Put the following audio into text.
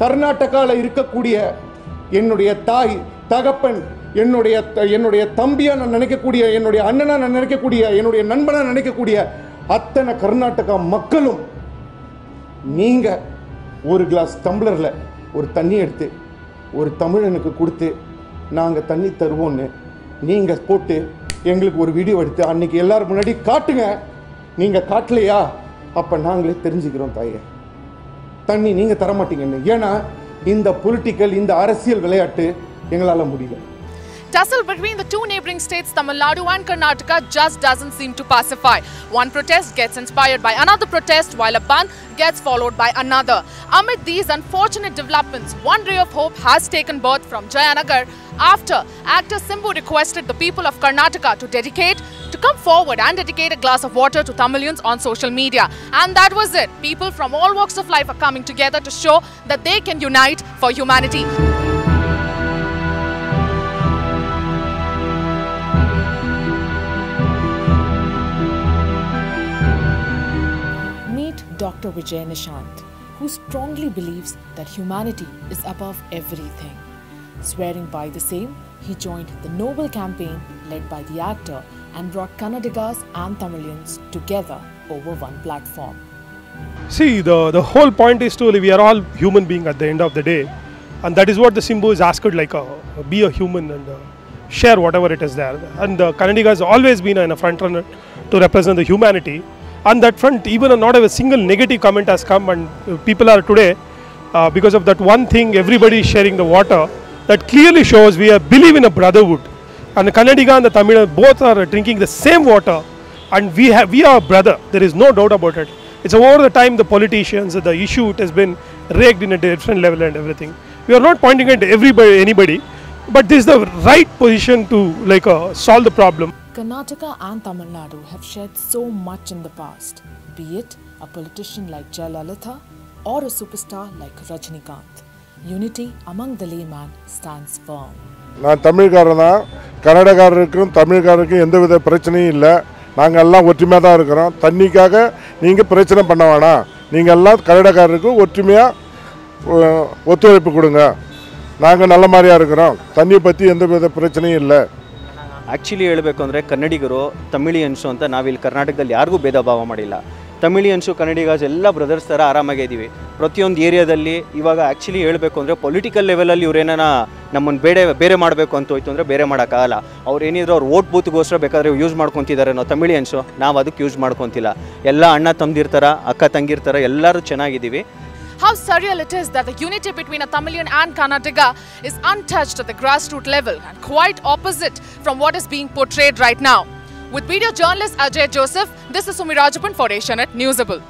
கர்நாடகாவில் இருக்கக்கூடிய என்னுடைய தாய் தகப்பன் என்னுடைய த- என்னுடைய தம்பியாக நான் நினைக்கக்கூடிய என்னுடைய அண்ணனாக நான் நினைக்கக்கூடிய என்னுடைய நண்பனாக நினைக்கக்கூடிய அத்தனை கர்நாடகா மக்களும் நீங்கள் ஒரு கிளாஸ் டம்ளரில் ஒரு தண்ணி எடுத்து ஒரு தமிழனுக்கு கொடுத்து நாங்கள் தண்ணி தருவோன்னு நீங்கள் போட்டு எங்களுக்கு ஒரு வீடியோ எடுத்து அன்னைக்கு எல்லோரும் முன்னாடி காட்டுங்க. நீங்கள் காட்டலையா? அப்போ நாங்களே தெரிஞ்சுக்கிறோம் தாயை. தண்ணி நீங்கள் தரமாட்டீங்கன்னு. ஏன்னா இந்த பொலிட்டிக்கல் இந்த அரசியல் விளையாட்டு எங்களால் முடியல. Tussle between the two neighboring states, Tamil Nadu and Karnataka, just doesn't seem to pacify. One protest gets inspired by another protest, while a ban gets followed by another. Amid these unfortunate developments, one ray of hope has taken birth from Jayanagar after actor Simbu requested the people of Karnataka to dedicate, to come forward and dedicate a glass of water to Tamilians on social media. And that was it. People from all walks of life are coming together to show that they can unite for humanity. Dr. Vijay Nishant, who strongly believes that humanity is above everything. Swearing by the same, he joined the noble campaign led by the actor and brought Kannadigas and Tamilians together over one platform. See, the, the whole point is to we are all human being at the end of the day, and that is what the Simbu is asked like uh, be a human and uh, share whatever it is there. And the Kannadiga has always been in a front runner to represent the humanity. On that front, even not a single negative comment has come, and uh, people are today uh, because of that one thing. Everybody is sharing the water. That clearly shows we are believe in a brotherhood. And the Kannadiga and the Tamil both are drinking the same water, and we have we are a brother. There is no doubt about it. It's over the time the politicians, the issue it has been raked in a different level and everything. We are not pointing at everybody, anybody, but this is the right position to like uh, solve the problem. Karnataka and Tamil Nadu have shared so much in the past, be it a politician like Jayalalitha or a superstar like Rajnikant. Unity among the layman stands firm. நான் தமிழ்காரன் தான். கன்னடக்காரருக்கும் தமிழ்காரருக்கும் எந்தவித பிரச்சனையும் இல்லை. நாங்கள் எல்லாம் ஒற்றுமையாக தான் இருக்கிறோம். தண்ணிக்காக நீங்கள் பிரச்சனை பண்ண வேணாம். நீங்கள் எல்லாம் கன்னடக்காரருக்கு ஒற்றுமையாக ஒத்துழைப்பு கொடுங்க. நாங்கள் நல்ல மாதிரியாக இருக்கிறோம். தண்ணியை பற்றி எந்தவித பிரச்சனையும் இல்லை. ಆ್ಯಕ್ಚುಲಿ ಹೇಳಬೇಕು ಅಂದರೆ ಕನ್ನಡಿಗರು ತಮಿಳಿಯನ್ಸು ಅಂತ ನಾವಿಲ್ಲಿ ಕರ್ನಾಟಕದಲ್ಲಿ ಯಾರಿಗೂ ಭೇದ ಭಾವ ಮಾಡಿಲ್ಲ. ತಮಿಳಿಯನ್ಸು ಕನ್ನಡಿಗಾಸ್ ಎಲ್ಲ ಬ್ರದರ್ಸ್ ಥರ ಆರಾಮಾಗೇ ಇದ್ದೀವಿ ಪ್ರತಿಯೊಂದು ಏರಿಯಾದಲ್ಲಿ ಇವಾಗ ಆ್ಯಕ್ಚುಲಿ ಹೇಳಬೇಕು ಅಂದರೆ ಪೊಲಿಟಿಕಲ್ ಲೆವೆಲಲ್ಲಿ ಇವ್ರೇನ ನಮ್ಮನ್ನು ಬೇರೆ ಬೇರೆ ಮಾಡಬೇಕು ಅಂತ ಹೋಯ್ತು ಅಂದರೆ ಬೇರೆ ಮಾಡೋಕ್ಕಾಗಲ್ಲ ಅವ್ರು ಏನಿದ್ರು ಅವ್ರು ಓಟ್ ಬೂತ್ಗೋಸ್ಕರ ಬೇಕಾದ್ರೆ ಯೂಸ್ ಮಾಡ್ಕೊತಿದ್ದಾರೆ ನಾವು ತಮಿಳಿಯನ್ಸು, ನಾವು ಅದಕ್ಕೆ ಯೂಸ್ ಮಾಡ್ಕೊತಿಲ್ಲ. ಎಲ್ಲ ಅಣ್ಣ ತಂದಿರ್ತಾರೆ ಅಕ್ಕ, ತಂಗಿರ್ತಾರ, ಎಲ್ಲರೂ ಚೆನ್ನಾಗಿದ್ದೀವಿ. How surreal it is that the unity between a Tamilian and Kannadiga is untouched at the grassroots level and quite opposite from what is being portrayed right now. With video journalist Ajay Joseph, this is Sumi Rajapan for Asianet Newsable.